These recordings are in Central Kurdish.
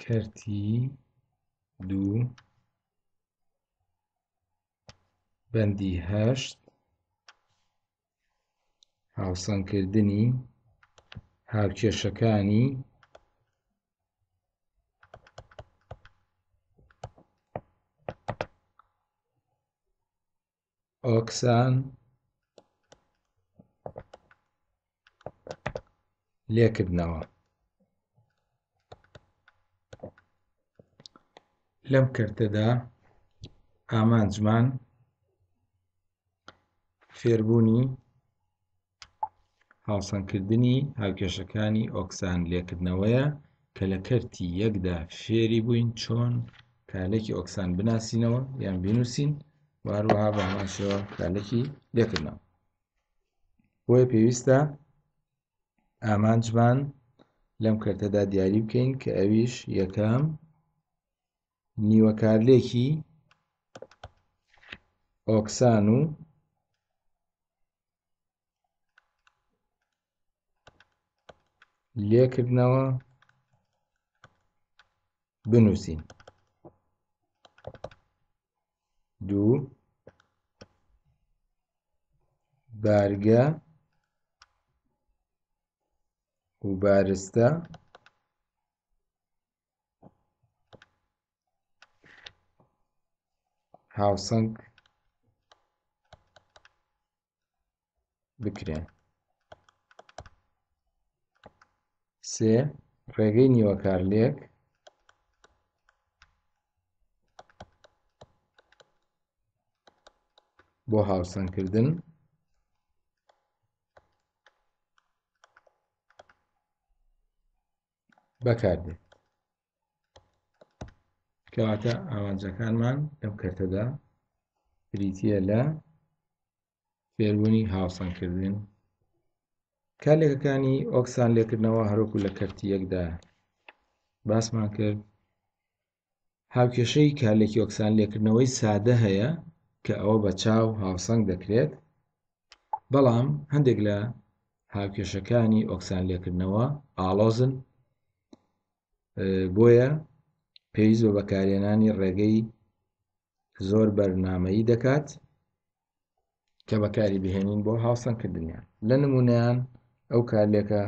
کەرتی دوو بەندی هەشت هاوسەنگکردنی هاوکێشەکانی ئۆکسان لێکردنەوە لەم کردەدا ئامانجمان فێربوونی هاوسەنگکردنی هاوکێشەکانی ئۆکسان لێکردنەوەیە کە لە کەرتی یەکدا فێری بووین چۆن کالێکی ئۆکسان بناسینەوە یان بینوسین واروها بە هەمانشەوە کالێکی لێکردنەوە بۆیە پێویستە ئامانجمان لەم کەرتەدا دیاری بکەین کە ئەویش یەکەم نیوەکارلێکی ئۆکسان و لێکردنەوە بنووسین دوو بارگە و بارستە هاوسەنگ بکرێن سێ ڕێگەی نیوەکار لێک بۆ هاوسەنگکردن بەکاردێت کەواتە ئامانجەکانمان لەم کەرتەدا بریتە لە فێربوونی هاوسانکردن کارلێکەکانی ئۆکسان لێکردنەوە هەرۆکو لە کەرتی یەکدا باسمان کرد هاوکێشەی کارلێکی وەکسانلێکردنەوەی سادە هەیە کە ئەوە بە چاو هاوسەنگ دەکرێت بەڵام هەندێک لە هاوکێشەکانی ئۆکسانلێکردنەوە ئاڵۆزن بۆیە پێویست بە بەکارێنانی ڕێگەی زۆر بەرنمەیی دەکات کە بەکاری بهێنین بۆ هاوسەنگکردنیان لە نمونیان ئەو کارلێکە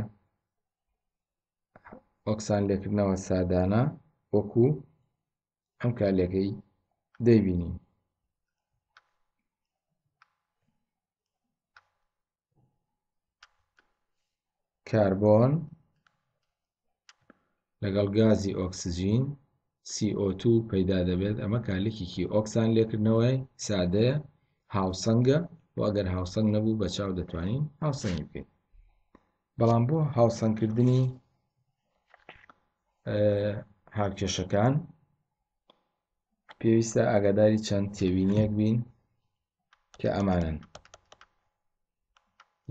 ئۆکسان لێکردنەوە سادانە وەکو ئەم کالێکەی دەیبینین کاربۆن لەگەڵ گازی ئۆکسجین CO2 پەیدا دەبێت ئەمە کالێکێکی ئۆکسان لێکردنەوەی سادەیە هاوسەنگە و ئەگەر هاوسەنگ نەبوو بە چاو دەتوانین هاوسەنگ بکەین بەڵام بۆ هاوسەنگکردنی هاوکێشەکان پێویستە ئاگاداری چەند تێبینیەک بین کە ئەمانن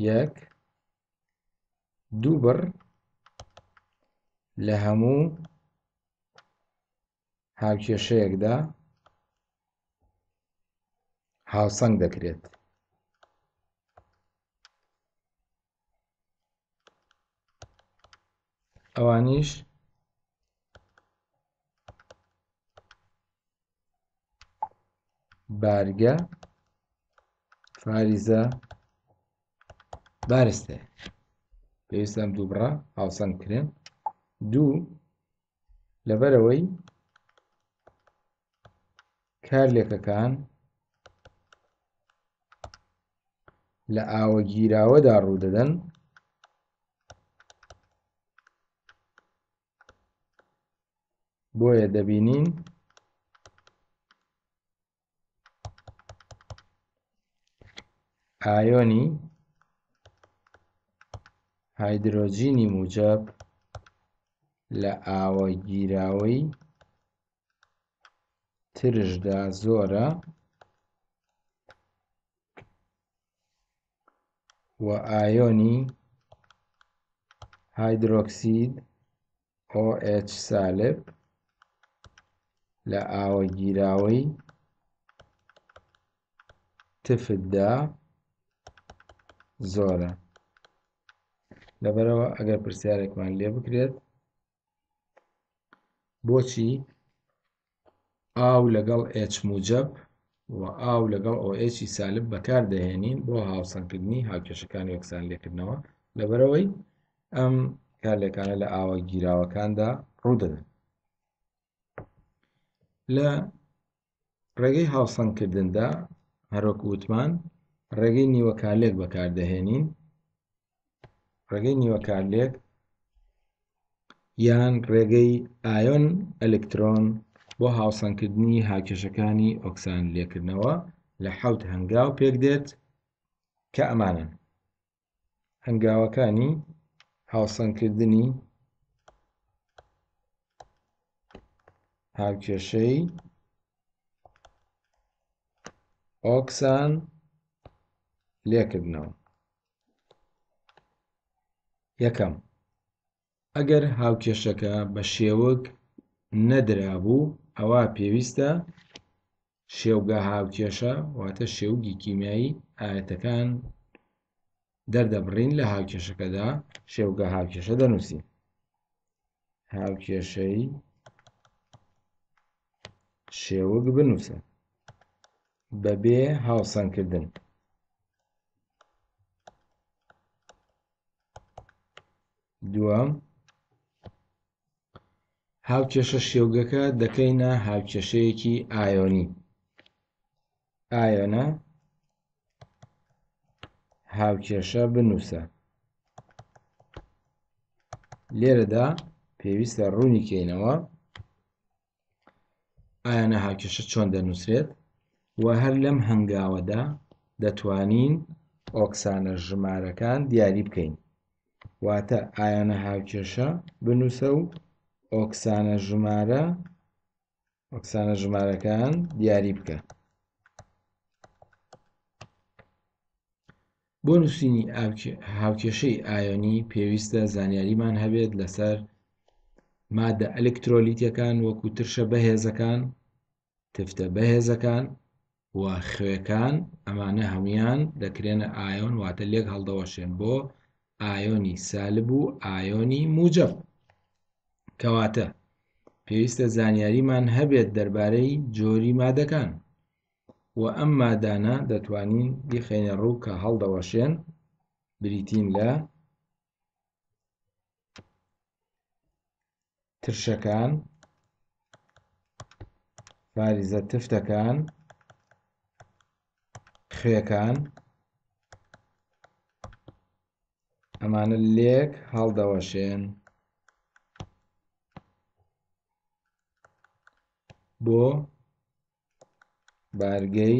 یەک دوو بڕ لە هەموو هاوکێشەیەکدا هاوسەنگ دەکرێت ئەوانیش بارگە فاریزە بارستێ پێویستم دووبڕە هاوسەنگ کرێن دوو لەبەرەوەی کارلێکەکان لە ئاوە گیراوەدا ڕوودەدەن بۆیە دەبینین ئایۆنی هایدرۆجینی موجب لە ئاوە گیراوەی ترشدا زۆرە و ئایۆنی هایدرۆکسید OH سالب لە ئاوە گیراوەی تفتدا زۆرە لەبەرەوە ئەگەر پرسیارێکمان لێ بکرێت بۆچی ئاو لەگەڵ ئێچ موجەب و ئاو لەگەڵ ئۆ ئێچی سالب بەکار دەهێنین بۆ هاوسەنگکردنی هاوکێشەکانی یەکسان لێکردنەوە لەبەرەوەی ئەم کارلێکانە لە ئاوە گیراوەکاندا ڕوودەدەن لە ڕێگەی هاوسەنگکردندا هەرۆک وتمان ڕێگەی نیوەکالێک بەکاردەهێنین ڕێگەی نیوە کارلێک یان ڕێگەی ئایۆن ئەلکترۆن بۆ هاوسەنگکردنی هاکێشەکانی ئۆکسان لێکردنەوە لە حەوت هەنگاو پێک دێت کە ئەمانن هەنگاوەکانی هاوسەنگکردنی هاوکێشەی ئۆکسان لێکردنەوە یەکەم، ئەگەر هاوکێشەکە بە شێوەک نەدرابوو، ئەوا پێویستە شێوگە هاوکێشە واتە شێوگی کیمیایی ئاەتەکان دەردەبڕین لە هاوکێشەکەدا شێوگە هاوکێشە دەنووسین. هاوکێشەی شێوەک بنووسە بەبێ هاوسەنگکردن دووەم هاوکێشە شێوگەکە دەکەینە هاوکێشەیەکی ئایۆنی ئایۆنە هاوکێشە بنووسە لێرەدا پێویستە ڕوونی کەینەوە ئایانە هاکێشە چۆن دەنووسرێت و هەر لەم هەنگاوەدا دەتوانین ئۆکسانە ژمارەکان دیاری بکەین واتە ئایانە هاوکێشە بنووسە و ئۆکسانە ژمارە ئەفسانە ژمارەکان دیاری بکە بۆ نووسینی هاوکێشەی ئایۆنی پێویستە زانیاریمان هەبێت لەسەر مادە ئەلکترۆلیتەکان وەکو ترشە بەهێزەکان تفتە بەهێزەکان و خوێکان ئەمانە هەموان دەکرێنە ئایۆن واتە لێک هەڵدەوەشێن بۆ ئایۆنی سالب و ئایۆنی موجب کەواتە پێویستە زانیاریمان هەبێت دەربارەی جۆری مادەکان و ئەم مادانە دەتوانین دیخێنە ڕوو کە هەڵدەوەشێن بریتین لە ترشەکان پاریزە تفتەکان خوێکان ئەمانە لێک هەڵدەوەشێن بۆ بارگەی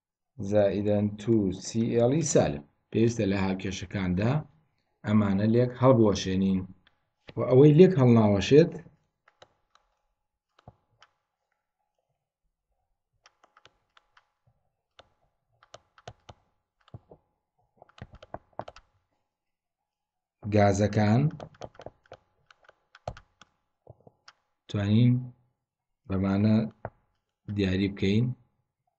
زائیدەن تو سی ئێڵی سالب پێویستە لە هاوکێشەکاندا ئەمانە لێک هەڵبوەشێنین و ئەوەی لێک هەڵناوەشێت گازەکان توانین بەمانە دیاری بکەین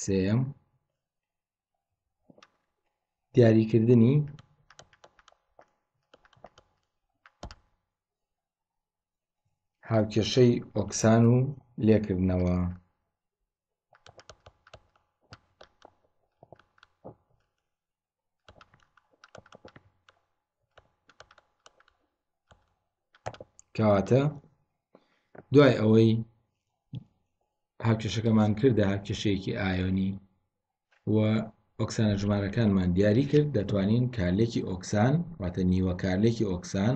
سێم دیاریکردنی هاوکێشەی ئۆکسان و لێکردنەوە کەواتە دوای ئەوەی هاکێشەکەمان کردە هاکێشەیەکی ئایۆنی و ئۆکسانە ژمارەکانمان دیاری کرد دەتوانین کارلێکی ئۆکسان واتە نیوە کارلێکی ئۆکسان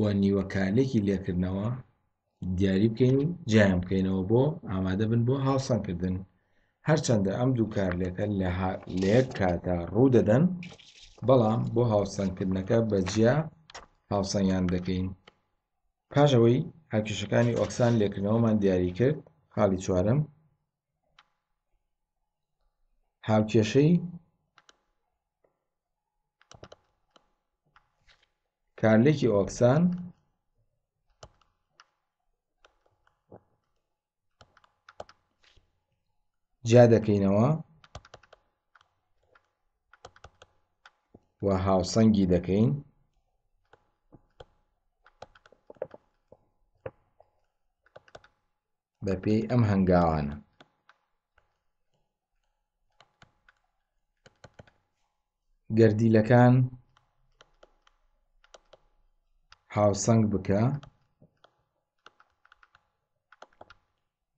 و نیوە کالێکی لێکردنەوە دیاری بکەین و جیان بکەینەوە بۆ ئامادە بن بۆ هاوسەنگکردن هەرچەندە ئەم دوو کارلێکە لە لەیەک کاتا ڕوو دەدەن بەڵام بۆ هاوسەنگکردنەکە بە جیا هاوسەنگیان دەکەین پاشەوەی هەرکیشەکانی ئۆکسان لێکردنەوەمان دیاری کرد خاڵی چوارم هاوکێشەی کارلێکی ئۆکسان جیا دەکەینەوە و هاوسەنگی دەکەین بەپێی ئەم هەنگاوانە گەردیلەکان هاوسەنگ بکە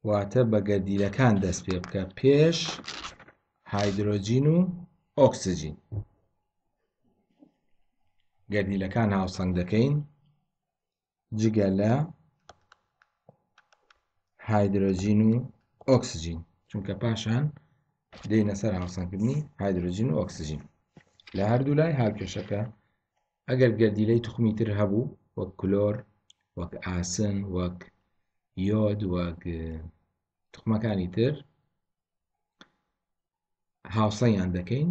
واتە بە گەردیلەکان دەست پێ بکە پێش هایدرۆجین و ئۆکسجین گەردیلەکان هاوسەنگ دەکەین جگە لە هایدرۆجین و ئۆکسجین چونکە پاشان دێنە سەر هاوسانکردنی هایدرۆجین و ئۆکسجین لە هەردوو لای هاوکێشەکە ئەگەر گەردیلەی تخمی تر هەبوو وەک کلۆر وەک ئاسن وەک یۆد وەک تخمەکانی تر هاوسەیان دەکەین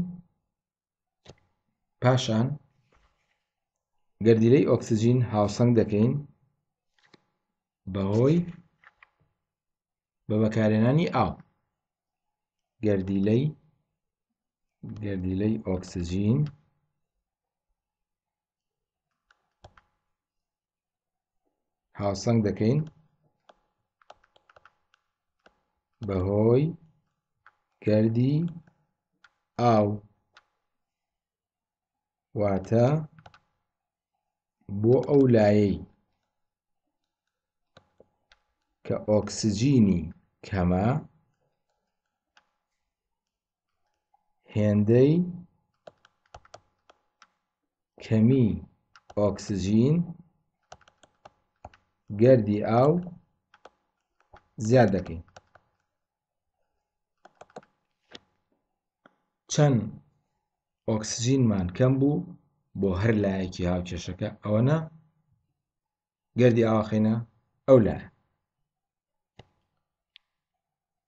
پاشان گەردیلەی ئۆکسجین هاوسەنگ دەکەین بەهۆی بە بەکارێنانی ئاو گەردیلەی گەردیلەی ئۆکسجین هاوسەنگ دەکەین بەهۆی گردی ئاو واتە بۆ ئەو لایەی کە ئۆکسجینی کەمە هێندەی کەمی ئۆکسجین گردی ئاو زیاد دەکەین چەند ئۆکسجینمان کەم بوو بۆ هەر لایەکی هاوکێشەکە ئەوەنە گردی ئاواخینە ئەو لایە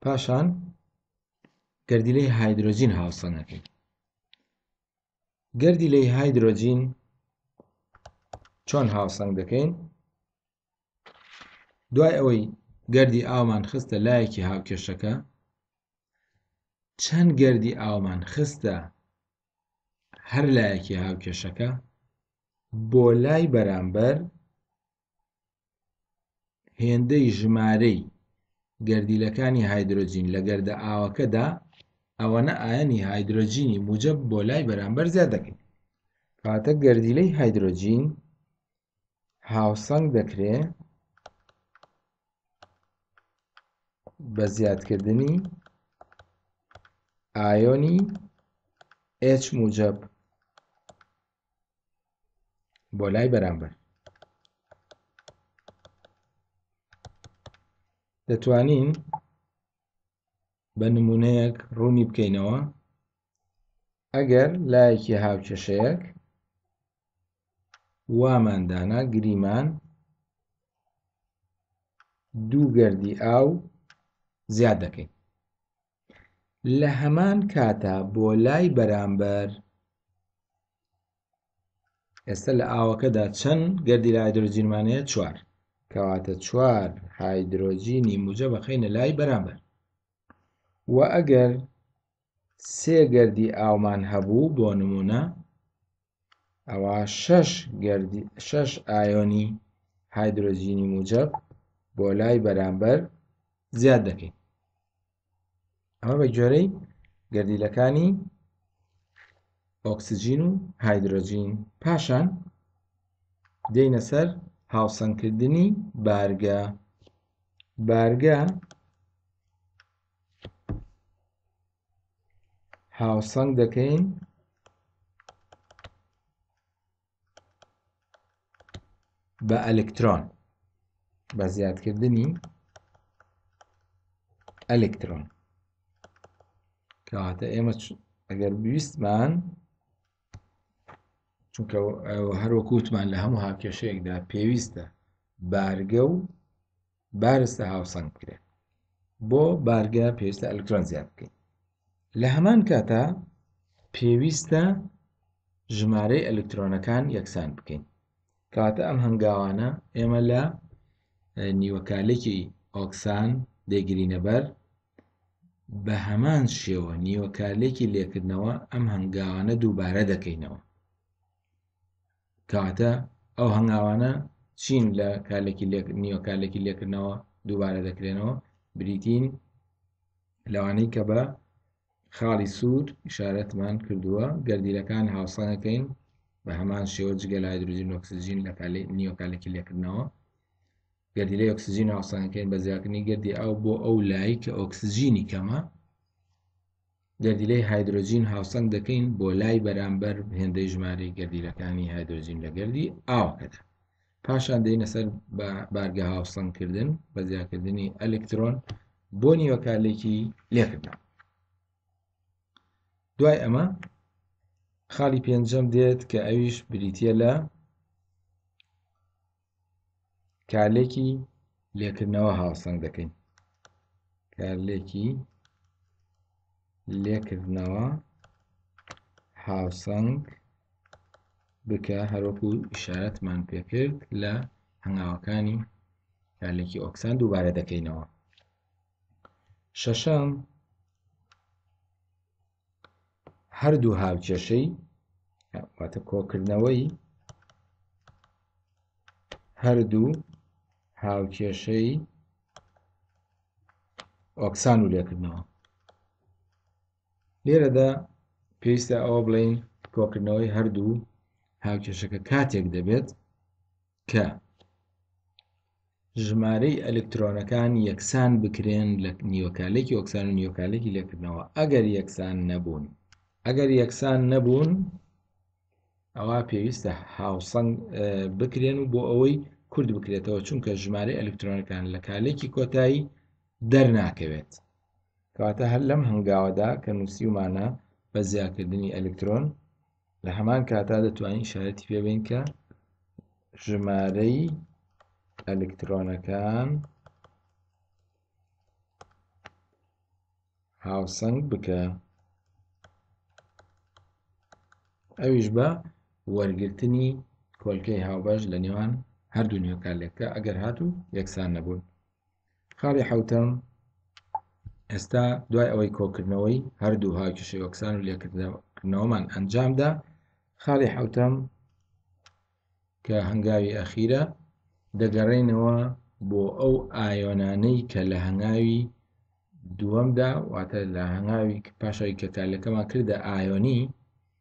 پاشان گردی لی هایدرۆجین هاوسە نەکەین گردی لی هایدرۆجین چۆن هاوسەنگ دەکەین دوای ئەوەی گردی ئاومان خستە لایەکی هاوکێشەکە چەند گردی ئاومان خستە هەر لایەکی هاوکێشەکە بۆ لای بەرامبەر هێندەی ژمارەی گەردیلەکانی هایدرۆجین لە گەردە ئاوەکەدا ئەوەنە ئاەنی هایدرۆجینی موجب بۆ لای بەرامبەر زیاد دەکەین کاتە گەردیلەی هایدرۆجین هاوسەنگ دەکرێ بە زیادکردنی ئایۆنی ئێچ موجب بۆ لای بەرامبەر دەتوانین بە نمونەیەک ڕوونی بکەینەوە ئەگەر لایەکی هاوکێشەیەک وامان دانا گریمان دوو گردی ئاو زیاد دەکەین لە هەمان کاتا بۆ لای بەرامبەر ئێستا لە ئاوەکەدا چەند گردی لە هایدرۆجینمانەیە چوار کەواتە چوار هایدرۆجینی موجە بەخینە لای بەرامبەر و ئەگەر سێ گەردی ئاومان هەبوو بۆ نمونە ئەوە شەش گەردی شەش ئایۆنی هایدرۆجینی موجب بۆ لای بەرامبەر زیاد دەکەین ئەمە بە گوێرەی گەردیلەکانی ئۆکسجین و هایدرۆجین پاشان دێینە سەر هاوسەنگکردنی بارگە بارگە هاوسەنگ دەکەین بە ئەلکترۆن بە زیادکردنی ئەلکترۆن کەواتە ئێمە ئەگەر بویستمان چونکە هەروەکووتمان لە هەموو هاکێشەیەکدا پێویستە بارگە و بارستە هاوسەنگ بکرێت بۆ بارگە پێویستە ئەلکترۆن زیاد بکەین لە هەمان کاتا پێویستە ژمارەی ئەلکترۆنەکان یەکسان بکەین کاتە ئەم هەنگاوانە ئێمە لە نیوەکالێکی ئۆکسان دەگرینەبەر بە هەمان شێوە نیوەکالێکی لێکردنەوە ئەم هەنگاوانە دووبارە دەکەینەوە کەواتە ئەو هەنگاوانە چین لە کارلێکی نیوە کارلێکی لێکردنەوە دووبارە دەکرێنەوە بریتین لەوانەی کە بە خاڵی سوور ئشارەتمان کردووە گەردیلەکان هاوسەنگەکەین بە هەمان شێوە جگە لە هایدروجین ئۆکسسیجین لە نیوە کارلێکی لێکردنەوە گەردیلە ئۆکسسیجین هاوسەنگەکەین بە زیاکردنی گردی ئاو بۆ ئەو لای کە ئۆکسسیجینی کەمە گەردیلەی هایدرۆجین هاوسەنگ دەکەین بۆ لای بەرامبەر هێندەی ژمارەی گەردیلەکانی هایدرۆجین لە گەردی ئاوەکەدا پاشان دەینە سەر بە بارگە هاوسەنگکردن بە زیاکردنی ئەلکترۆن بۆ نیوەکارلێکی لێکردن دوای ئەمە خاڵی پێنجەم دێت کە ئەویش بریتە لە کارلێکی لێکردنەوە هاوسەنگ دەکەین کارلێکی لێکردنەوە هاوسەنگ بکە هەروەکو شارەتمان پێکرد لە هەنگاوەکانی کارلێکی ئۆکسان دووبارە دەکەینەوە شەشەم هەردوو هاوکێشەی واتە کۆکردنەوەی هەردوو هاوکێشەی ئۆکسان و لێکردنەوە لێرەدا پێویستە ئەوە بڵین کۆکردنەوەی هەردوو هاوکێشەکە کاتێک دەبێت کە ژمارەی ئەلکترۆنەکان یەکسان بکرێن لە نیوەکالێکی ئۆکسان و نیوەکالێکی لێکردنەوە ئەگەر یەکسان نەبوون ئەگەر یەکسان نەبوون ئەوە پێویستە هاوسەنگ بکرێن و بۆ ئەوەی کورد بکرێتەوە چونکە ژمارەی ئەلکترۆنەکان لە کالێکی کۆتایی دەرناکەوێت کەواتە هەر لەم هەنگاوەدا کە نووسیمانە بە زیاکردنی ئەلکترۆن لە هەمان کاتا دەتوانین شارەتی پێ بین کە ژمارەی ئەلکترۆنەکان هاوسەنگ بکە ئەویش بە وەرگرتنی کۆلکەی هاوبەش لە نێوان هەردوو نوێکارلێکە ئەگەر هاتوو یەکسان نەبوون خاڵی حەوتەم، ئێستا دوای ئەوەی کۆکردنەوەی هەردوو هاکی شێوەکسان و لێکردنەوەمان ئەنجامدا خاڵی حوتەم کە هەنگاوی ئەخیرە دەگەڕێنەوە بۆ ئەو ئایۆنانەی کە لە هەنگاوی دووەمدا واتە لە هەنگاوی پاشەوی کە کارلەکەمان کردە ئایۆنی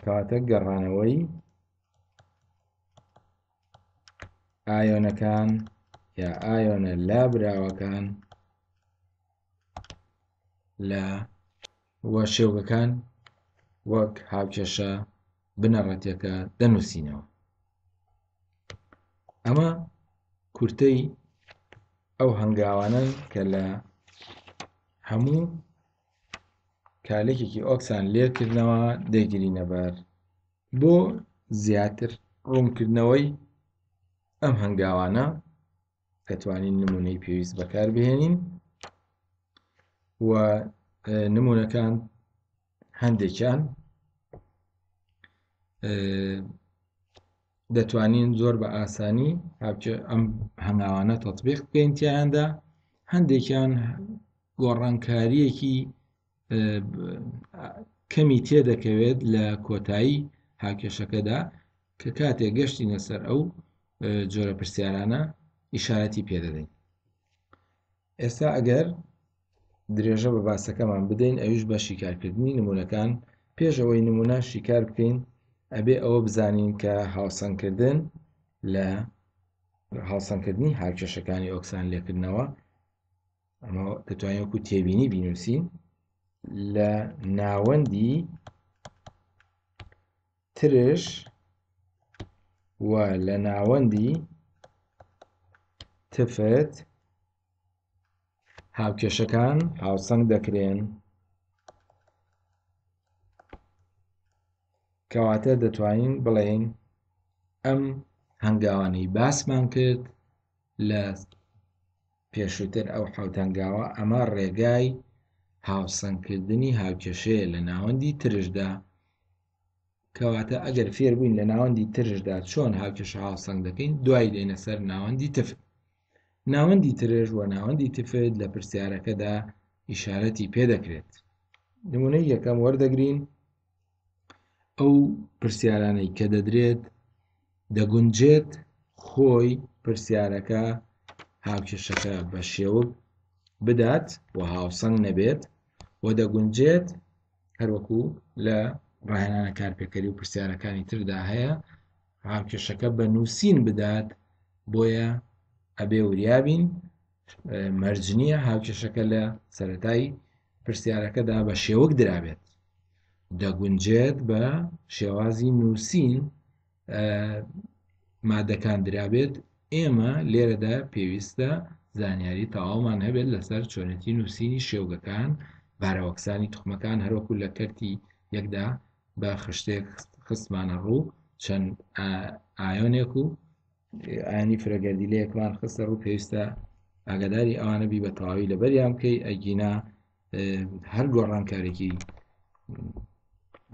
کەواتە گەڕانەوەی ئایۆنەکان یا ئایۆنە لابراوەکان لە وە شێوگەکان وەک هاوکێشە بنەڕەتەکە دەنووسینەوە ئەمە کورتەی ئەو هەنگاوانە کە لە هەموو کالێکێکی ئۆکسان لێکردنەوە دەگرینە بەر بۆ زیاتر ڕوونکردنەوەی ئەم هەنگاوانە کە توانین نمونەی پێویست بەکار بهێنین و نمونونەکان هەندێکیان دەتوانین زۆر بە ئاسانی ئەم هەنگاوانە تەطبیق بکەین تیاندا هەندێکیان گۆڕانکاریەکی کەمی تێ دەکەوێت لە کۆتایی هاکێشەکەدا کە کاتێک گەشتی نەسەر ئەو جۆرە پرسیارانە ئیشارەتی پێدەدەین ئێستا ئەگەر درێژە بە باسەکەمان بدەین ئەویش بە شیکارکردنی نمونونەکان پێش ئەوەی نمونە شیکار بکەین ئەبێ ئەوە بزانین کە هاوسەنگکردن لە هاوسەنگکردنی هاوکێشەکانی ئۆکسان لێکردنەوە ئەمە دەتوانین وەکو تێبینی بینوسین لە ناوەندی ترش و لە ناوەندی تفت هاوکێشەکان هاوسەنگ دەکرێن کەواتە دەتوانین بڵێین ئەم هەنگاوانەی باسمان کرد لە پێشووتر ئەو حەوت هەنگاوە ئەمە ڕێگای هاوسەنگکردنی هاوکێشەیە لە ناوەندی ترشدا کەواتە ئەگەر فێربووین لە ناوەندی ترشدا چۆن هاوکێشە هاوسەنگ دەکەین دوای دێنە سەر ناوەندی تفت ناوەندی ترش و ناوەندی تفت لە پرسیارەکەدا ئیشارەتی پێدەکرێت نمونەی یەکەم وەردەگرین ئەو پرسیارانەی کە دەدرێت دەگونجێت خۆی پرسیارەکە هاوکێشەکە بە شێوە بدات و هاوسەنگ نەبێت و دەگونجێت هەروەکو لە ڕاهێنانە کارپێکەری و پرسیارەکانی تردا هەیە هاوکێشەکە بە نووسین بدات بۆیە ئەبێ وریابین مەرج نییە هاوکێشەکە لە سەتای پرسیارەکەدا بە شێوەک درابێت دەگونجێت بە شێوازی نووسین مادەکان درابێت ئێمە لێرەدا پێویستە زانیاری تەواومان هەبێت لەسەر چۆنێتی نووسینی شێوگەکان بارەوەکسانی تخمەکان هەرۆکو لە کەرتی یەکدا بە خشتێک خستمانە ڕوو چەند ئایۆنێک و ئاینی فرەگەردی لە یەکمان خستە ڕوو پێویستە ئاگاداری ئەوانە بی بە تەواوی لەبەریان بکەی ئەگینا هەر گۆڕانکارێکی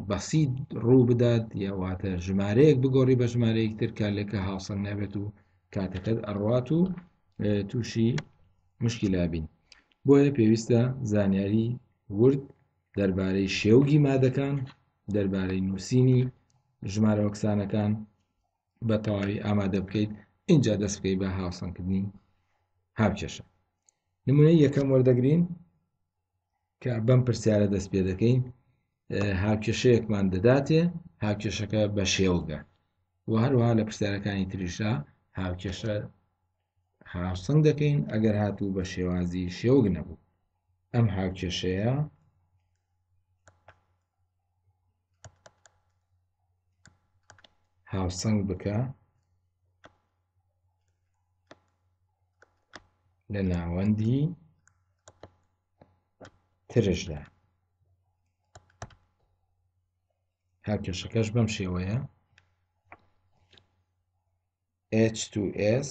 بەسید ڕوو بدات یاواتە ژمارەیەک بگۆڕی بە ژمارەیەک تر کارلێکە هاوسەنگ نابێت و کاتەکەت ئەڕات و تووشی مشکی لابین بۆیە پێویستە زانیاری ورد دەربارەی شێوگی مادەکان دەربارەی نووسینی ژمارە وەکسانەکان بە تەواوی ئامادە بکەیت اینجا دەست بکەیت بە هاوسەنگکردنی هاوکێشە نمونەی یەکەم وەردەگرین کە بەم پرسیارە دەست پێ دەکەین هاوکێشەیەکمان دەداتێ هاوکێشەکە بە شێوگە و هەروها لە پرسیارەکانی تریشا هاوکێشە هاوسنگ دەکەین ئەگەر هاتوو بە شێوازی شێوگ نەبوو ئەم هاوکێشەیە هاوسەنگ بکە لە ناوەندی ترشدا هاوکێشەکەش بەم شێوەیە H2S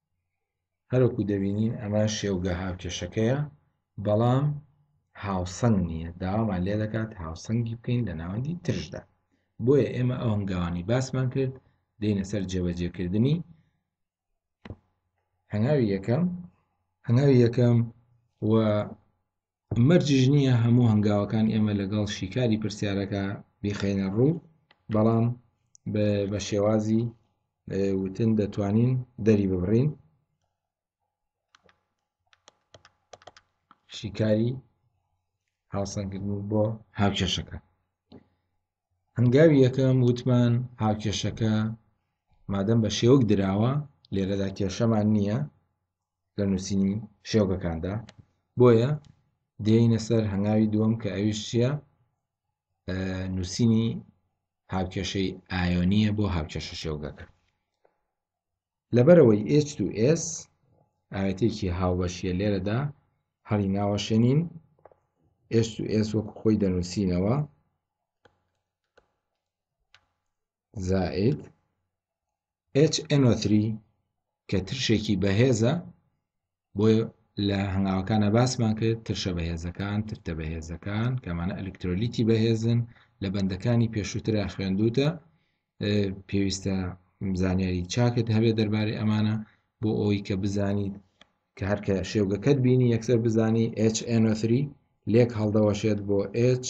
هەروەکو دەبینین ئەمە شێوگە هاوکێشەکەیە بەڵام هاوسەنگ نییە داوامان لێ دەکات هاوسەنگی بکەین لە ناوەندی ترشدا بۆیە ئێمە ئەو هەنگاوانی باسمان کرد دێنە سەر جێبەجێکردنی هەنگاوی یەکەم هەنگاوی یەکەم و مەرجیش نییە هەموو هەنگاوەکان ئێمە لەگەڵ شیکاری پرسیارەکە بیخەینە ڕوو، بەڵام بە شێوازی وتن دەتوانین دەری ببڕین شیکاری هاوسەنگکردن بۆ هاوکێشەکە هەنگاوی یەکەم وتمان هاوکێشەکە مادەم بە شێوک دراوە لێرەدا کێشەمان نییە لە نووسینی شێوگەکاندا بۆیە دێینە سەر هەنگاوی دووەم کە ئەویش چییە نووسینی هاوکێشەی ئایۆنیە بۆ هاوکێشە شێوگەکە لەبەرەوەی H2S ئاەتێکی هاوبەشیە لێرەدا هەڵی ناوەشێنین H2S وەکو خۆی دەنووسینەوە زائد HNO3 کە ترشێکی بەهێزە بۆ لە هەنگاوەکانە باسمان کرد ترشە بەهێزەکان ترتە بەهێزەکان کەمانە ئەلکترۆلیتی بەهێزن لە بەندەکانی پێشووترا خوێندوتە پێویستە زانیاری چاکت هەبێت دەربارەی ئەمانە بۆ ئەوی کە بزانیت کە هەرکە شێوگەکەت بینی یەکسەر بزانی HNO3 لێک هەڵدەوەشێت بۆ H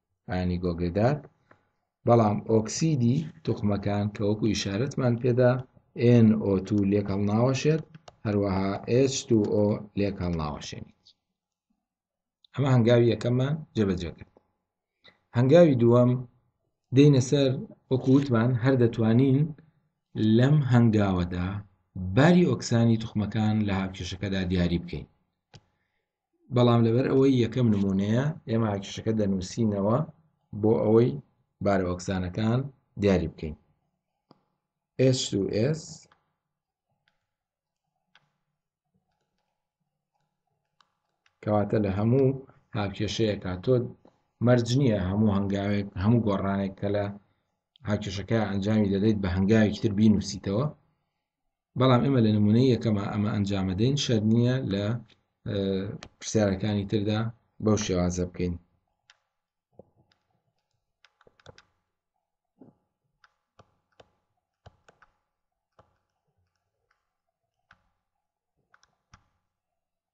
ئایانی گۆگردار بەڵام ئۆکسیدی توخمەکان کە وەکو ئیشارەتمان پێدا NO2 لێک هەڵناوەشێت هەروەها H2O لێک هەڵناوەشێنیت ئەمە هەنگاوی یەکەممان جەبەجە کرد هەنگاوی دووەم دێنە سەر وەکووتمان هەر دەتوانین لەم هەنگاوەدا باری ئۆکسانی توخمەکان لە هاوکێشەکەدا دیاری بکەین بەڵام لەبەر ئەوەی یەکەم نمونەیە ئێمە ئاکیشەکە دەنووسینەوە بۆ ئەوەی بارەوەکسانەکان دیاری بکەین H2S کەواتە لە هەموو هاوکێشەیەکە تۆ مەرج نییە هەموو هەنگاوێک هەموو گۆڕانێک کە لە هاکێشەکە ئەنجامی دەدەیت بە هەنگاوێکی تر بینوسیتەوە بەڵام ئێمە لە نمونەی یەکەمە ئەمە ئەنجامەدەین شەر نییە لە پرسیارەکانی تردا بەو شێوازە بکەین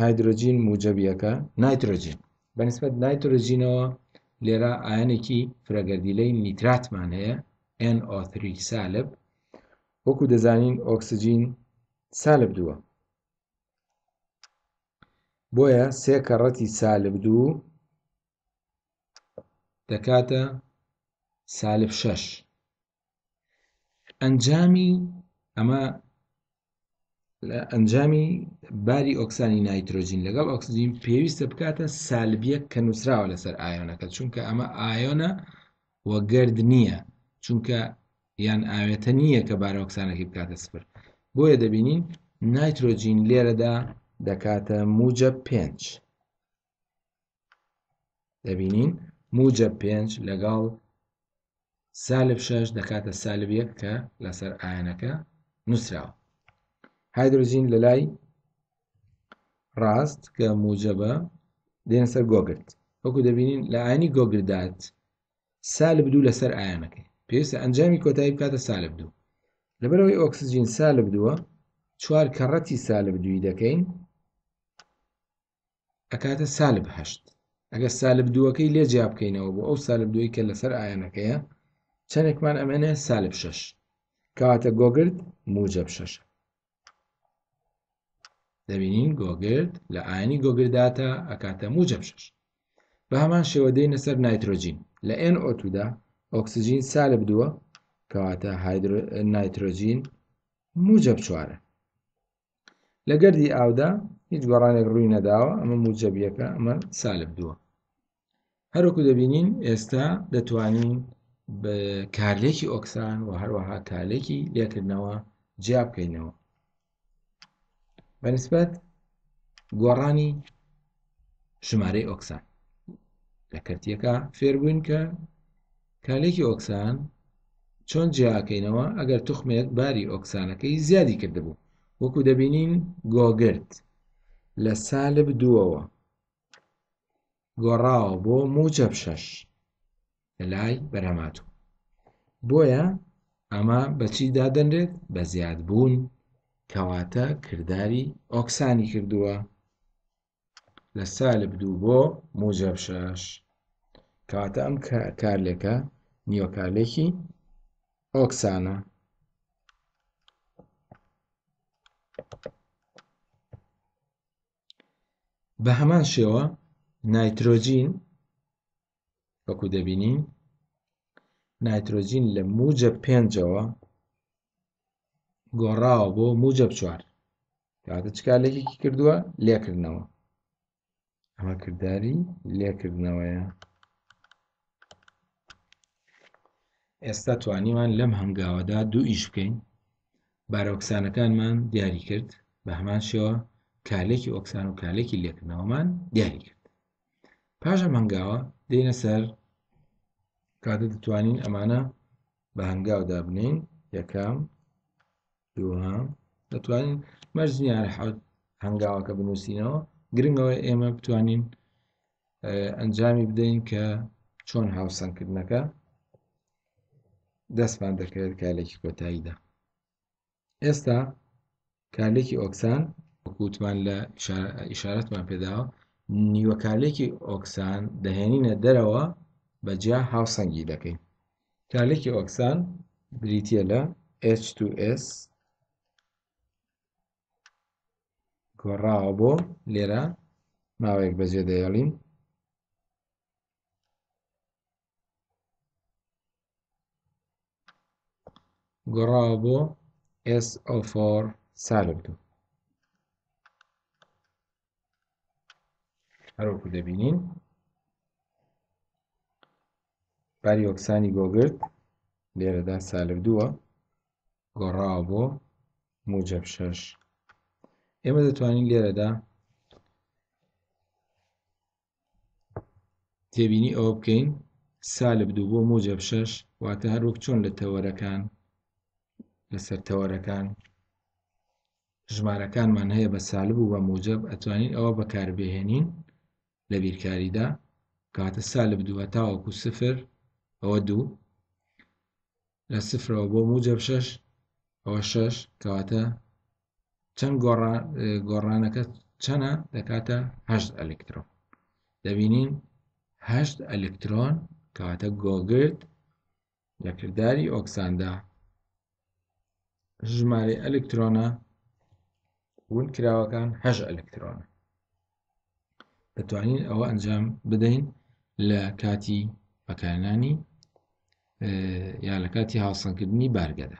هایدرۆجین موجەبیەکە نایترۆجین بەنسبەت نایترۆجینەوە لێرە ئایانێکی فرەگەردیلەی نیتراتمان هەیە NO3 سالب وەکو دەزانین ئۆکسجین سالب دووە بۆیە سێ کەڕەتی سالب دوو دەکاتە سالب شەش ئەنجامی ئەمە لە ئەنجامی باری ئۆکسانی نایترۆجین لەگەڵ ئۆکسزین پێویستە بکاتە سالبیەک کە نووسراوە لەسەر ئایۆنەکە چونکە ئەمە ئایۆنە وەگەرد نییە چونکە یان ئاوێتە نییە کە بارە ئۆکسانەکە بکاتە سفر بۆیە دەبینین نایترۆجین لێرەدا دەکاتە موجە پێنج دەبینین موجە پێنج لەگەڵ سالب شش دەکاتە سالب یەک کە لەسەر ئاەنەکە نووسراوە هایدروزین لە لای ڕاست کە موجە بە دێن سەر گۆگرت وەکو دەبینین لە ئاینی گۆگردات سالب دوو لەسەر ئایانەکەی پێویستە ئەنجامی کۆتایی بکاتە سالب دوو لەبەرەوەی ئۆکسسیجین سالب دووە چوار کەڕەتی سالب دووی دەکەین ئەکاتە سالب هەشت ئەگەر سالب دووەکەی لێ جیا بکەینەوە بۆ ئەو سالب دووی کە لەسەر ئایەنەکەیە چەندێکمان ئەمێنێ سالب شش کەواتە گۆگرد موجب شەشە دەبینین گۆگرد لە ئاینی گۆگرداتە ئەکاتە موجب شش بە هەمان شێوە دێنە سەر نایترۆجین لە ئێن ئۆتودا ئۆکسسیجین سالب دووە کەواتە نایترۆجین موجب چوارە لە گەردی ئاودا هیچ گۆڕانێک ڕووی نەداوە ئەمە موجەبیەکە ئەمە سالب دووە هەروکو دەبینین ئێستا دەتوانین کارلێکی ئۆکسان و هەروەها کارلێکی لێکردنەوە جیا بکەینەوە بەنسبەت گۆڕانی ژمارەی ئۆکسان لە کەرتیەکە فێربووین کە کالێکی ئۆکسان چۆن جیاکەینەوە ئەگەر تخمێک باری ئۆکسانەکەی زیادی کردبوو وەکو دەبینین گۆگرد لە سالب دووەوە گۆڕاوە بۆ موجب شەش لەلای بەرهەمهاتوو بۆیە ئەمە بەچی دادەنرێت بە زیاد بوون کەواتە کردداری ئۆکسانی کردووە لە سالب دوو بۆ موجب شش کەواتە ئەم کارلێکە نیۆکارلێکی ئۆکسانە بە هەمان شێوە نایترۆجین وەکو دەبینین نایترۆجین لە موجە پێنجەوە گۆڕاوە بۆ موجە چوار کاتە چکالێکێکی کردووە لێکردنەوە ئەمە کردداری لێکردنەوەیە ئێستا توانیمان لەم هەنگاوەدا دوو ئیش بکەین بارۆکسانەکانمان دیاری کرد بە هەمان شێوە کالێکی ئۆکسان و کالێکی لێکردنەوەمان دیاری کرد پاش ئەم هەنگاوە دێنە سەر کاتە دەتوانین ئەمانە بە هەنگاو دابنین یەکەم دووهام دەتوانین مەرزنیان حوت هەنگاوەکە بنووسینەوە گرنگەوەی ئێمە بتوانین ئەنجامی بدەین کە چۆن هاوسەنگکردنەکە دەستمان دەکەوێت کالێکی کۆتاییدا ئێستا کارلێکی ئۆکسان وەکووتمان لە ئیشارەتمان پێداوە نیوە کارلێکی ئۆکسان دەهێنینە دەرەوە بە جیا هاوسەنگی دەکەین کارلێکی ئۆکسان بریتە لە H2S گۆڕاوە بۆ لێرە ماوەیەک بەجێ دەیڵین گۆڕاوە بۆ SO4 سالب دوو هەروەکو دەبینین باری ئۆکسانی گۆگرد لێرەدا سالب دووە گۆڕاوە بۆ موجب شەش ئێمە دەتوانین لێرەدا تێبینی ئەوە بکەین سالب دوو بۆ موجب شەش واتە هەروەک چۆن لە تەوەرەکان لەسەر تەوەرەکان ژمارەکانمان هەیە بە سالب و بە موجب ئەتوانین ئەوە بەکاربهێنین لە بیرکاریدا کاتە سالب دووە تاوەکو سفر ئەوە دوو لە سفرەوە بۆ موجب شەش ئەوە شەش کەواتە چەند گۆڕانەکە چەنە دەکاتە هەشت ئەلکترۆن دەبینین هەشت ئەلکترۆن کەواتە گۆگرد لە کردداری ئۆکساندا ژمارە ئەلکترۆنە ون کراوەکان هەژ ئەلکترۆنە دەتوانین ئەوە ئەنجام بدەین لە کاتی بەکارنانی یا لە کاتی هاوسەنگکردنی بارگەدا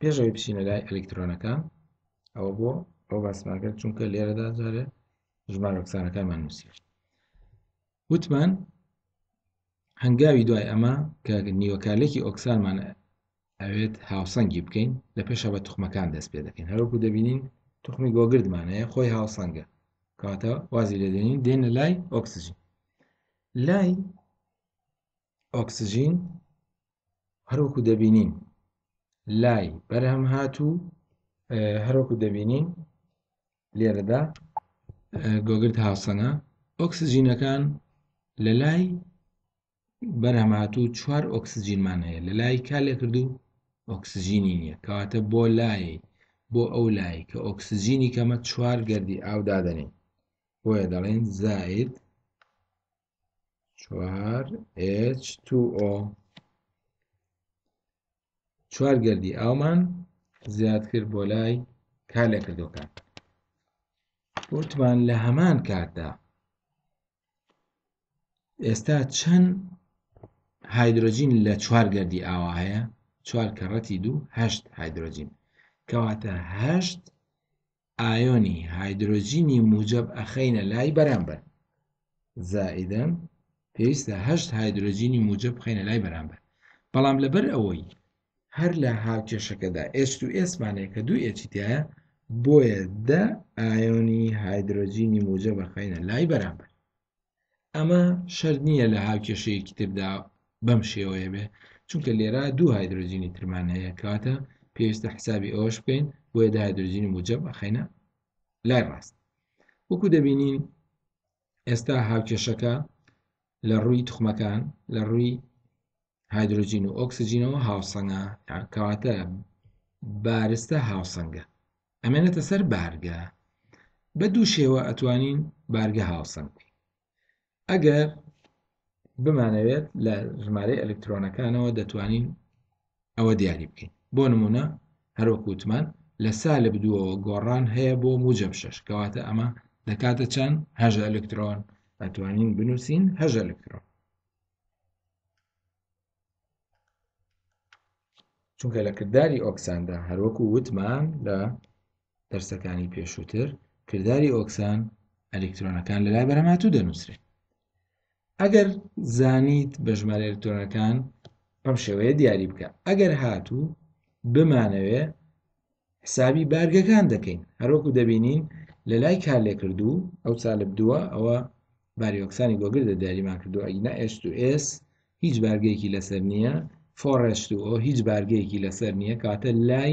پێشەوەی بچینە لای ئەلکترۆنەکان ئەوە بۆ ئەو باسماگەر چونکە لێرەدا جارێ ژمار وەکسانەکانمان نووسی وتمان هەنگاوی دوای ئەمە کە نیوەکالێکی ئۆکسانمان ئەوێت هاوسەنگی بکەین لە پێشە بە توخمەکان دەست پێ دەکەین هەروەکو دەبینین توخمی گۆگردمان هەیە خۆی هاوسەنگە کاتە وازی لە دێنین دێنە لای ئۆکسسیژین لای ئۆکسسیژین هەروەکو دەبینین لای بەرهەم هاتوو هەروەکو دەبینین لێرەدا گۆگرد هاوسەنە ئۆکسسیژینەکان لە لای بەرهەمهاتوو چوار ئۆکسجینمان هەیە لە لای کا لێکردوو ئۆکسجینی نییە کەواتە بۆ لایەی بۆ ئەو لای کە ئۆکسجینی کەمە چوار گردی ئاو دادەنێن بۆیە دەڵێن زائید چوار H2O چوار گردی ئاومان زیاد کرد بۆ لای کا لێکردوەکان وتمان لە هەمان کاتدا ئێستا چەند هایدرۆجین لە چوار گردی ئاوا هەیە چوار کەڕەتی دوو هەشت هایدرۆجین کەواتە هەشت ئایۆنی هایدرۆجینی موجب ئەخەینە لای بەرامبەر زائدەن پێویستە هەشت هایدرۆجینی موجب بخەینە لای بەرامبەر بەڵام لەبەر ئەوەی هەر لە هاوکێشەکەدا H2S مان هەیە کە دوو ئێچی تایە بۆیە دە ئایۆنی هایدرۆجینی موجە بەخەینە لای بەرامبەر ئەمە شەر نییە لە هاوکێشەیەکی تردا بەم شێوەیە بێ چونکە لێرا دوو هایدرۆجینی ترمان هەیە کاتە پێویستە حسابی ئەوەش بکەین بۆیە دا هایدرۆجینی موجە بەخەینە لای ڕاست وەکو دەبینین ئێستا هاوکێشەکە لە ڕووی تخمەکان لە ڕووی هایدرۆجین و ئۆکسجینەوە هاوسەنگە کەواتە بارستە هاوسەنگە ئەمێنێتە سەر بارگە بە دوو شێوە ئەتوانین بارگە هاوسەنگ ئەگەر بمانەوێت لە ژمارەی ئەلکترۆنەکانەوە دەتوانین ئەوە دیاری بکەین بۆ نمونە هەروەکوتمان لە سالە بدووەوە گۆڕان هەیە بۆ موجب شش کەواتە ئەمە دەکاتە چەند هەژە ئەلکترۆن ئەتوانین بنووسین هەژە ئەلکترۆن چونکە لە کردداری ئۆکساندا هەروەکو وتمان لە دەرسەکانی پێشووتر کردداری ئۆکسان ئەلکترۆنەکان لە لای بەرەماتوو دەنووسرێت ئەگەر زانیت بە ژمارە ئەلکترۆنەکان بەم شێوەیە دیاری بکە ئەگەر هاتوو بمانەوێ حسابی بارگەکان دەکەین هەروەکو دەبینین لە لای کار لێکردوو ئەو چالب دووە ئەوە باریۆکسانی گۆگر دە دیاریمان کردو ئەگینا ئێش تو ئێس هیچ بارگەیەکی لەسەر نییە فۆڕشت و ئەو هیچ بارگەیەکی لەسەر نییە کاتە لای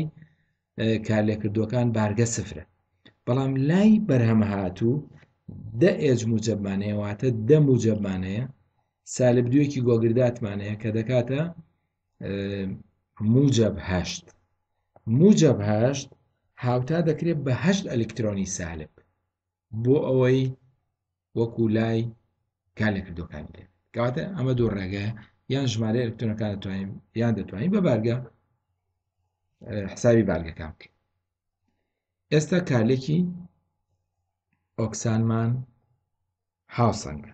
کار لێکردوەکان بارگە سفرە بەڵام لای بەرهەمە هاتوو دە ئێج موجبمانەیە واتە دە موجبمانەیە سالب دوێکی گۆگرداتمانەیە کە دەکاتە موجب هەشت موجب هەشت هاوتا دەکرێت بە هەشت ئەلکترۆنی سالب بۆ ئەوەی وەکو لای کار لە کردەکانی دێت کاتە ئەمە دوو ڕێگە یان ژمارە ئەلکترۆنەکان دەتوانین یان دەتوانین بە بارگە حسابی بارگەکان بکەین ئێستا کارلێکی ئۆکسانمان هاوسەنگە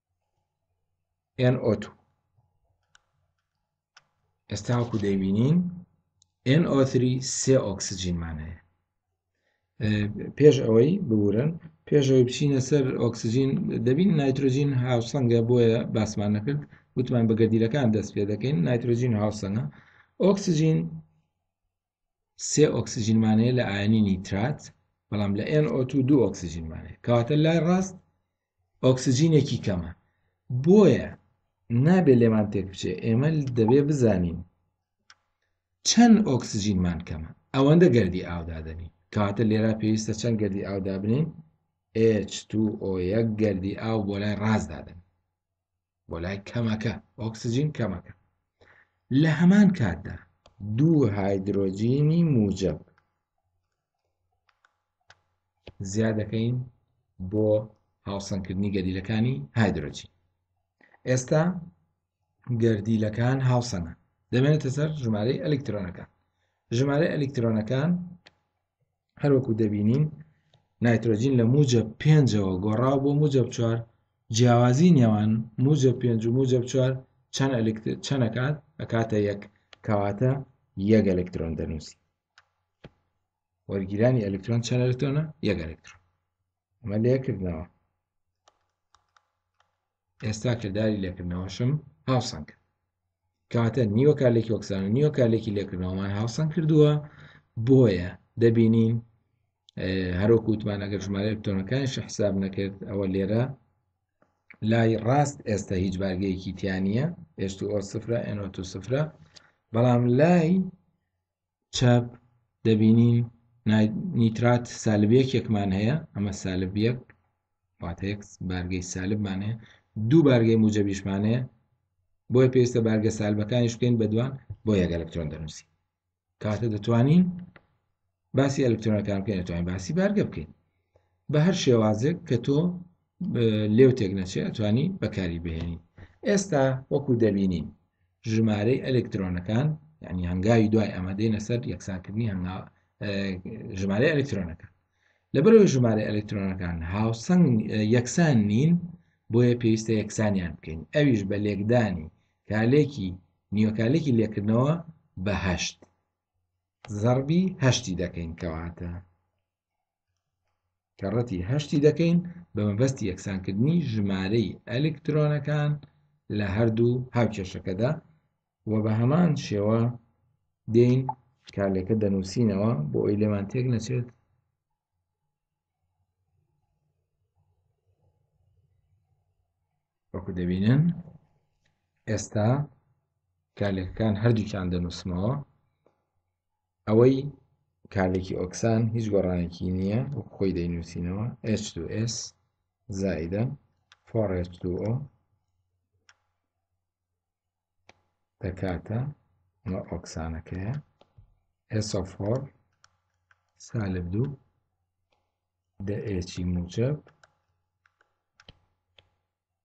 ئێن ئۆت ئێستا وەکو دەیبینین ئێن ئۆتری سێ ئۆکسجینمان هەیە پێش ئەوەی بورن پێشەوەی بچینە سەر ئۆکسجین دەبین نایترۆجین هاوسەنگە بۆیە باسمان نەکرد وتمان بە گەردیلەکان دەست پێ دەکەین نایترۆجین هاوسەنە ئۆکسجین سێ ئۆکسجینمان هەیە لە ئاینی نیترات بەڵام لە ئێن ئۆ تو دوو ئۆکسجینمان هەیە کەواتە لای ڕاست ئۆکسجینێکی کەمە بۆیە نابێت لێمان تێک بچێ ئێمە دەبێ بزانین چەند ئۆکسجینمان کەمە ئەوەندە گردی ئاودادنی کاتە لێرا پێویستە چەند گردی ئاودابنین H2O یەک گردی ئاو بۆ لای ڕاستدادن بۆ لای کەمەکە ئۆکسسیجین کەمەکە لە هەمان کاتدا دوو هایدرۆجینی موجب زیاد دەکەین بۆ هاوسەنگکردنی گەدیلەکانی هایدرۆجین ئێستا گەردیلەکان هاوسەنە دەمێنێتە سەر ژمارەی ئەلکترۆنەکان ژمارە ئەلکترۆنەکان هەروەکو دەبینین نایترۆجین لە موجە پێنجەوە گۆڕاو بۆ موجب چوار جیاوازی نێوان موجە پێنج و موجب چوار چەند چەنەکات ئەکاتە یەک کەواتە یەک ئەلکترۆن دەنووسی وەرگیرانی ئەلکترۆن چەند ئەلکترۆنە یەک ئەلکترۆن ئەمە لێکردنەوە ئێستا کردداری لێکردنەوەشم هاوسەنگ کاتە نیوە کارلێکی وەکسان و نیوە کارلێکی لێکردنەوەمان هاوسەنگ کردووە بۆیە دەبینین هەروکو وتمان ئەگەر ژمارە ئەلکتۆنەکانش حساب نەکرد ئەوە لێرە لای ڕاست ئێستا هیچ بارگەیەکی تیانە ئێشت ئۆ سفرە ئەنۆ سفرە بەڵام لای چەپ، دەبینین نیترات سالب یەکێکمان هەیە، ئەمە سالب یەک واتە یەک بارگەی سالبمان هەیە، دوو بارگەی موجەبیشمان هەیە، بۆیە پێویستە بارگە سالبەکانیش بکەین بە دوان بۆ یەک ئەلکترۆن دەنووسین کاتە دەتوانین باسی ئەلکترۆنەکان بکەین دەتوانین باسی بارگە بکەین بە هەر شێوازێک کە تۆ لێو تێک نەچێت ئەتوانی بەکاری بهێنین ئێستا وەکو دەبینین ژمارەی ئەلکترۆنەکان یعنی هەنگاوی دوای ئەمە دێنە سەر یەکسانکردنی هەنگا ژمارەی ئەلکترۆنەکان لەبەرەوەی ژمارە ئەلکترۆنەکان هاوسەنگ یەکسان نین بۆیە پێویستە یەکسانیان بکەین ئەویش بە لێکدانی کالێکی نیوەکالێکی لێکردنەوە بەهشت زەربی هەشتی دەکەین کەواتە کە ڕەتی هەشتی دەکەین بە مەبەستی یەکسانکردنی ژمارەی ئەلکترۆنەکان لە هەردوو هاوکێشەکەدا و بە هەمان شێوە دێین کارلێکە دەنووسینەوە بۆ ئەوی لێمان تێک نەچێت وەکو دەبینن ئێستا کارلێکەکان هەردووچان دەنووسمەوە ئەوەی کارلێکی ئۆکسان هیچ گۆڕانێکی نییە وەکو خۆی دەینووسینەوە H2S زائدە 4H2O دەکاتە ئەمە ئۆکسانەکەیە SO4 سالب دوو دە ئێچی موجب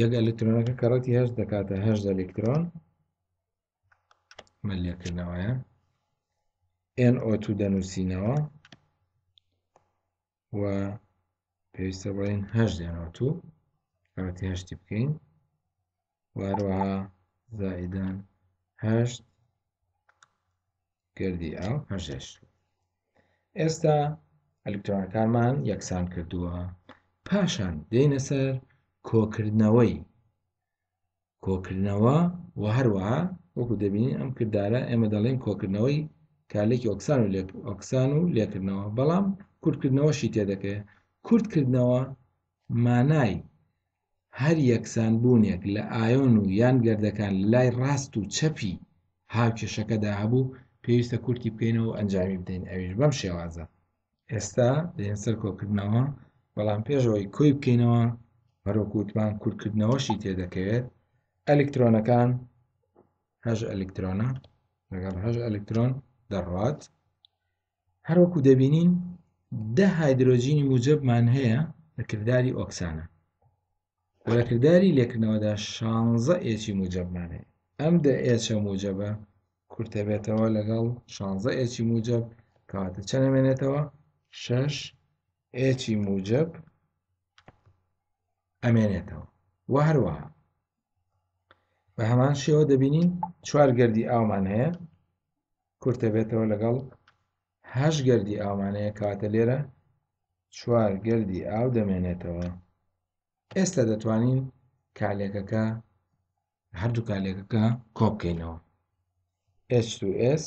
یەک ئەلیکترۆنەکە کەڕەتی هەشت دەکاتە هەشت ئەلیکترۆن مە لێکردنەوەیە NO2 دەنووسینەوە و پێویستە بڵێن هەشت NO2 کەڕەتی هەشتی بکەین وهروها زائدا هشت گردی ئاو هەژێش ئێستا ئەلکترۆنەکانمان یەکسان کردووە پاشان دێنە سەر کۆکردنەوەی کۆکردنەوە و هەروەها وەکو دەبینین ئەم کردارە ئێمە دەڵێن کۆکردنەوەی کالێکی ئۆکسان و ئۆکسان و لێکردنەوە بەڵام کورتکردنەوەشی تێدەکەێت کورتکردنەوە مانای هەر یەکسان بوونێک لە ئایۆن و یان گەردەکان لە لای ڕاست و چەپی هاوکێشەکەدا هەبوو، پێویستە کورتی بکەینەوە و ئەنجامی بدەین، ئەویش بەم شێوازە. ئێستا دێین سەر کۆکردنەوە، بەڵام پێش ئەوەی کۆی بکەینەوە، هەروەکو وتمان کورتکردنەوەشی تێدەکەوێت، ئەلیکترۆنەکان، هەژ ئەلیکترۆنە لەگەڵ هەژ ئەلیکترۆن دەڕوات، هەروەکو دەبینین دە هایدرۆجینی موجەبمان هەیە لە کرداری ئۆکسانە و لە کرداری لێکردنەوەدا شانزە ئێچی موجەبمان هەیە ئەم دە ئێچە موجەبە کورتە بێتەوە لەگەڵ شانزە ئێچی موجەب کەواتە چە نەمێنێتەوە شەش ئێچی موجەب ئەمێنێتەوە و هەروەها بە هەمان شێوە دەبینین چوار گردی ئاومان هەیە کورتەبێتەوە لەگەڵ هەش گردی ئاومانەیە کەواتە لێرە چوار گردی ئاو دەمێنێتەوە ئێستا دەتوانین کالێکەکە هەردوو کالێکەکە کۆبکەینەوە H2S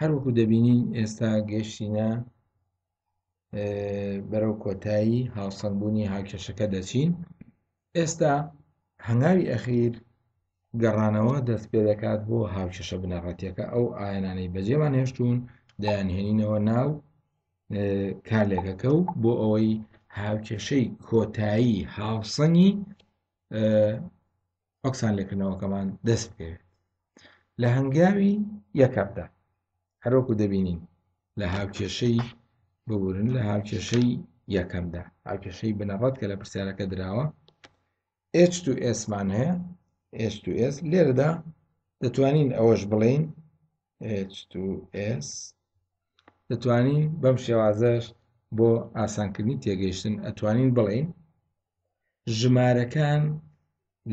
هەروەکو دەبینین ئێستا گەشتینە بەرەو کۆتایی هاوسەنگبوونی هاکێشەکە دەچین ئێستا هەنگاوی ئەخیر گەڕانەوە دەست پێ دەکات بۆ هاوکێشە بنەڕەتیەکە ئەو ئاەنانەی بەجێمان هێشتوون دەیانهێنینەوە ناو کالێکەکە و بۆ ئەوەی هاوکێشەی کۆتایی هاوسەنگی ئۆکسان لێکردنەوەکەمان دەست بکەوێت لە هەنگاوی یەکەمدا هەروەکو دەبینین لە هاوکێشەی ببورن لە هاوکێشەی یەکەمدا هاوکێشەی بنەڕەت کە لە پرسیارەکە دراوە H2S مان هەیە H2S لێرەدا دەتوانین ئەوەش بڵین H2S دەتوانی بەم شێوازەش بۆ ئاسانکردنی تێگەیشتن ئەتوانین بڵێین ژمارەکان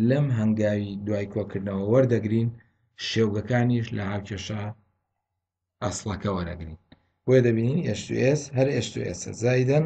لەم هەنگاوی دوای کۆکردنەوە وەردەگرین شێوگەکانیش لە هاوکێشە ئەسڵەکە وەرەگرین بۆیە دەبینین ئێشتس هەر ئێشتس زایدەن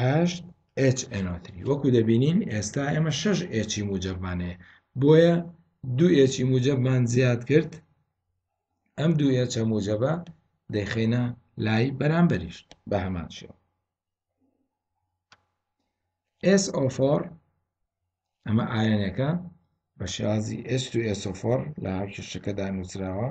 هەشت HNO3 وەکو دەبینین ئێستا ئێمە شەش ئێچی موجەبمان هەیە بۆیە دوو ئێچی موجەبمان زیاد کرد ئەم دوو ئێچە موجەبە دەیخینە لای بەرامبەریش بە هەمان شێوە SO4 ئەمە ئایەنەکە بە شازی S2SO4 لە هاکیشەکەدا نووسراوە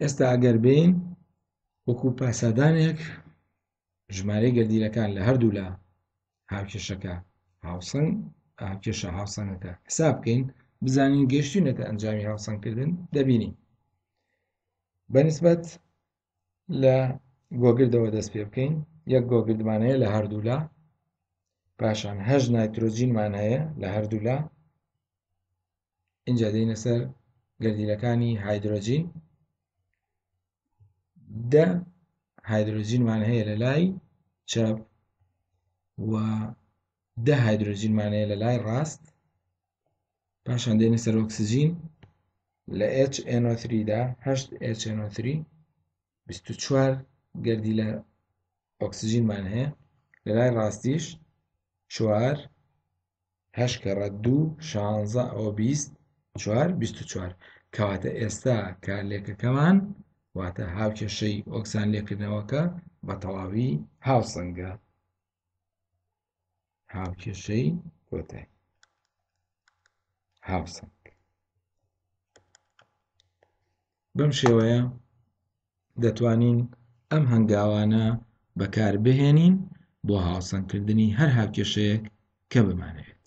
ئێستا ئەگەر بین وەکو پاسادانێک ژمارەی گەردیلەکان لە هەردوو لە هاوکێشەکە هاوسنگ هاوکێشە هاوسەنگەکە حساب بکەین بزانین گەشتینەتە ئەنجامی هاوسەنگکردن دەبینی بەنسبەت لە گۆگردەوە دەست پێ بکەین یەک گۆگردمانەیە لە هەردوولا پاشان هەش نایترۆجینمان هەیە لە هەردوولا ئینجا دێینە سەر گەردیلەکانی هایدرۆجین دە هایدرۆجینمان هەیە لە لای چەپ و دە هایدرۆجینمان هەیە لە لای ڕاست پاشان دێنە سەر ئۆکسجین لە HNO3 دا هەشت HNO3 24 گەردی لە ئۆکسجینمان هەیە لە لای ڕاستیش چوار هەشت کەڕە دوو شانزە ئەوە بیست چوار بیست و چوار کەواتە ئێستا کارلێکەکەمان واتە هاوکێشەی ئۆکسان لێکردنەوەکە بە تەواوی هاوسەنگە هاوکێشەی کۆتای هاوسەنگ بەم شێوەیە دەتوانین ئەم هەنگاوانە بەکاربهێنین بۆ هاوسەنگکردنی هەر هاوکێشەیەک کە بمانەوێت